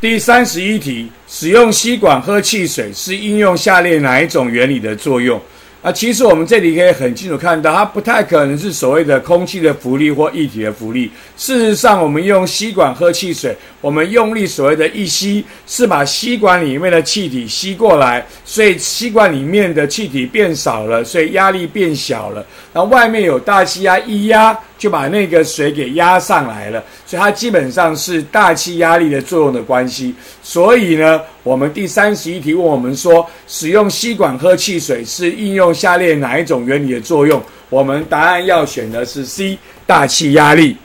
第三十一题，使用吸管喝汽水是应用下列哪一种原理的作用？啊，其实我们这里可以很清楚看到，它不太可能是所谓的空气的浮力或液体的浮力。事实上，我们用吸管喝汽水，我们用力所谓的一吸，是把吸管里面的气体吸过来，所以吸管里面的气体变少了，所以压力变小了。然后外面有大气压一压，就把那个水给压上来了，所以它基本上是大气压力的作用的关系。所以呢，我们第三十一题问我们说，使用吸管喝汽水是应用下列哪一种原理的作用？我们答案要选的是 C，大气压力。